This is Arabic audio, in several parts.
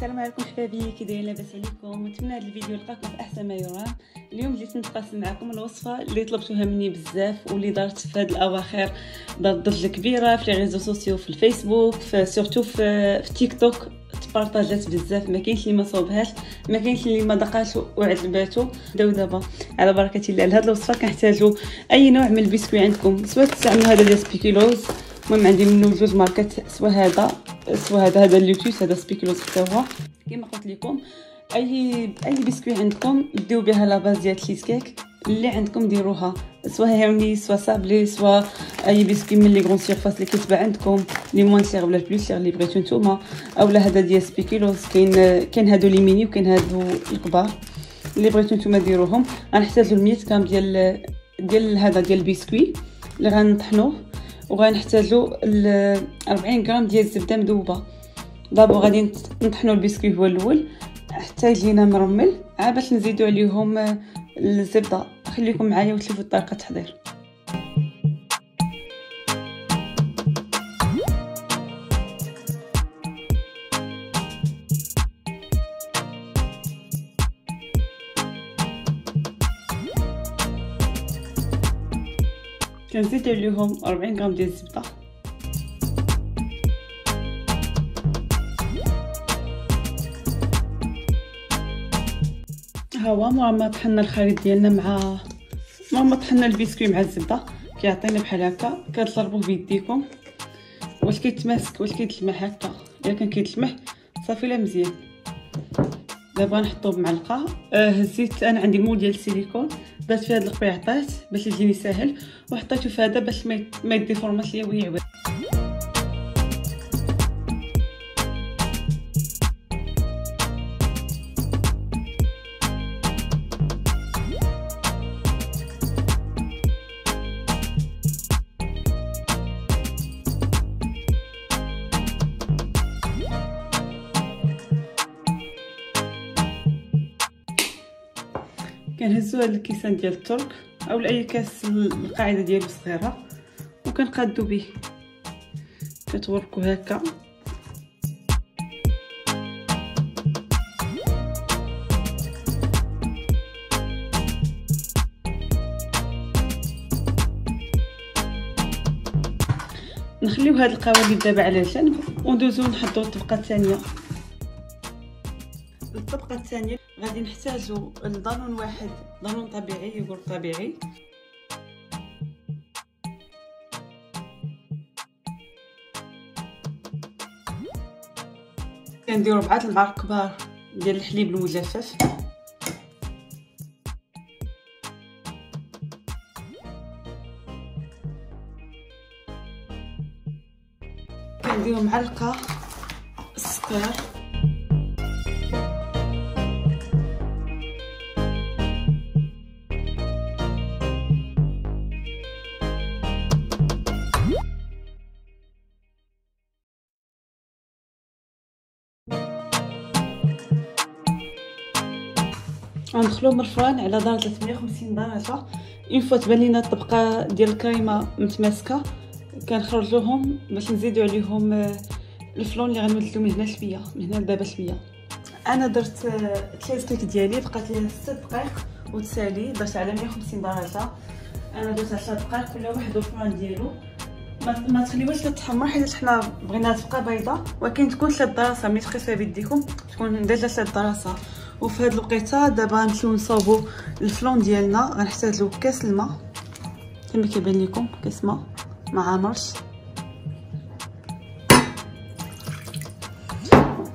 السلام عليكم حبابي كي دايرين لاباس عليكم. نتمنى هذا الفيديو يلقاكم في أحسن ما يرام. اليوم جيت نتقاسم معكم الوصفة اللي طلبتوها مني بزاف واللي دارت في هاد الأواخر. دارت ضجه كبيره في les réseaux sociaux في الفيسبوك في surtout في, في تيك توك. تبارطاجات بزاف ما كاينش اللي ما صوبهاش ما كاينش اللي ما دقاش وعجباتو داو دابا. على بركة الله لهاد الوصفة كنحتاجو أي نوع من البسكوي عندكم سواء تستعملوا هذا ديال spéculoos المهم عندي منه جوج ماركات سواء هذا سواء هذا هذا اللوتوس هذا spéculoos حتى هو. كما قلت لكم أي أي بسكوي عندكم ديرو بها la base ديال التشيز كيك اللي عندكم ديروها. سواء هيرني سواء سابلي سواء أي بسكوي من les grandes surfaces اللي كيتباع عندكم les moins chers ولا plus chers اللي بغيتو نتوما أولا هذا ديال spéculoos كاين كاين هادو les mini وكاين هادو الكبار اللي بغيتو نتوما ديروهم. غنحتاجو 100 غرام ديال ديال هذا ديال البسكوي اللي غنطحنوه. وغنحتاجو 40 غرام ديال الزبدة مذوبة. دابا غادي نطحنوا البسكويت هو الأول. حتى يجينا مرمل. عاد باش نزيدو عليهم الزبدة. خليكم معايا وتشوفوا طريقه التحضير كنزيد عليهم 40 غرام ديال الزبده ها هو مورا طحنا الخليط ديالنا مع مورا طحنا البسكوي مع الزبدة. كيعطينا بحال هكا. كتضربوه بيديكم. واش كيتماسك واش كيتلمح هكا. إلا كان كيتلمح صافي لا مزيان. دابا نحطوه بمعلقة آه هزيت أنا عندي مول ديال السيليكون. درت فيه هاد القبيعطات باش يجيني ساهل وحطيته في هذا باش ما يديفورماش ليا ويعوج كنهزو هاد الكيسان ديال الترك اولا أي كاس القاعدة ديالو صغيرة وكنقادو به كتوركو هكا. نخليو هاد القوالب دابا على جنب وندوزو نحضرو الطبقه الثانية الطبقة الثانية. غادي نحتاجو الضانون واحد ضانون طبيعي يقول طبيعي. كنديرو ربعة المعالق كبار ديال الحليب المجفف. كنديرو معلقة السكر غندخلو من الفران على درجة 350 درجه une fois تبان لينا الطبقة ديال الكريمة متماسكة كنخرجوهم باش نزيدو عليهم الفلون اللي غنمدلو من هنا شوية من هنا لدابا شوية. أنا درت ثلاث كيك ديالي بقات لي 6 دقائق وتسالي درت على 150 درجه أنا درت 10 دقائق كل واحد الفران ديالو. ما تخليوهاش تتحمر حيت حنا بغيناها تبقى بيضاء ولكن تكون ثلاث دراسة ملي تقيسها بيديكم تكون ديجا ثلاث دراسة. وفي هاد الوقيته دابا نمشيو نصاوبو الفلون ديالنا غنحتاج له كاس الماء. كما كيبان لكم كاس ماء ما عامرش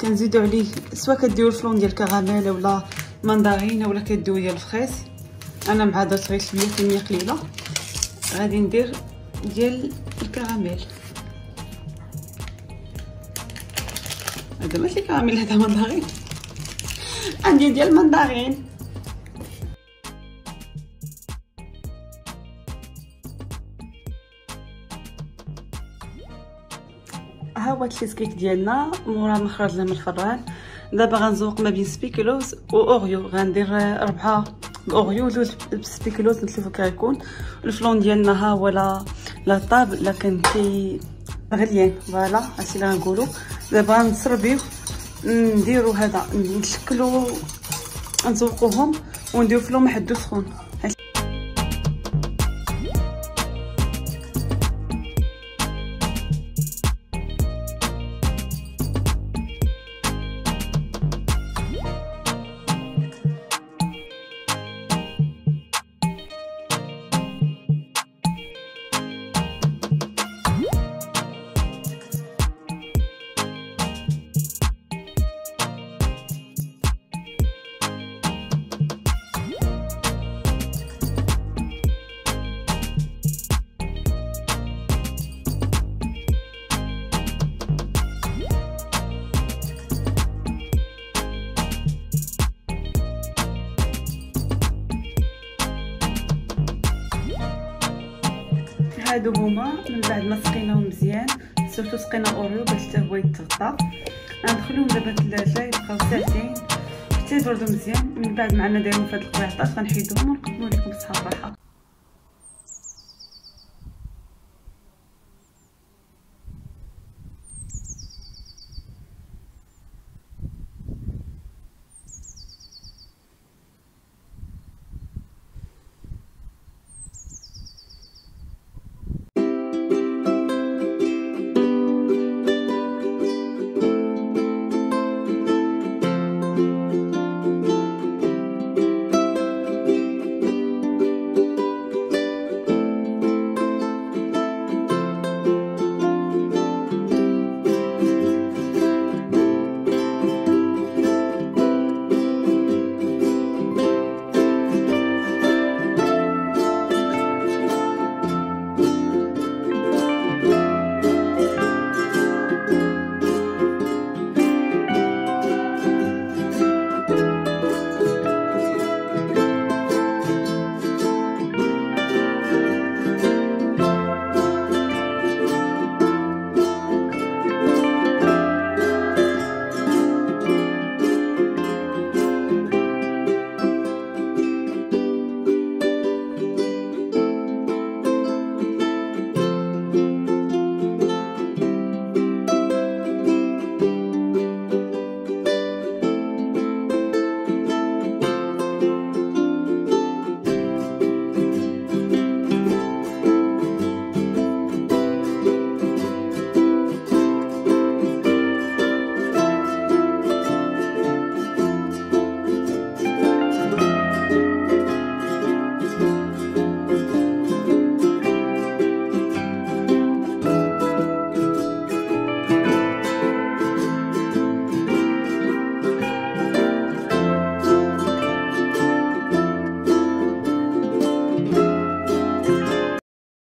كنزيدو عليه سواء كديروا ال flan ديال الكراميل ولا ماندارين ولا كديروا ديال ال fraise أنا مع درت غير شوية كمية قليلة. غادي ندير ديال الكراميل. هذا ماشي كراميل هذا ماندارين. عندي ديال المندارين ها هو التشيز كيك ديالنا مورا ما خرجنا من الفران. دابا غنزوق ما بين spéculoos و Oreo غندير ربعة Oreo جوج spéculoos نشوفو كيكون ال flan ديالنا ها هو لا لا طاب لكن كي غليان. voilà هادشي اللي غنقولو. دابا نسربيو نديرو هذا نشكلو نزوقوهم ونديرو فيهم محدو سخون هادو هما من بعد ما سقيناهم مزيان surtout سقينا Oreo باش هو يتغطى. غندخلوهم دابا ثلاثة يبقاو ساعتين حتى يبردو مزيان من بعد معنا دايرهم في هاد القبيعطات غنحيدوهم ونقدمو لكم بالصحه والراحه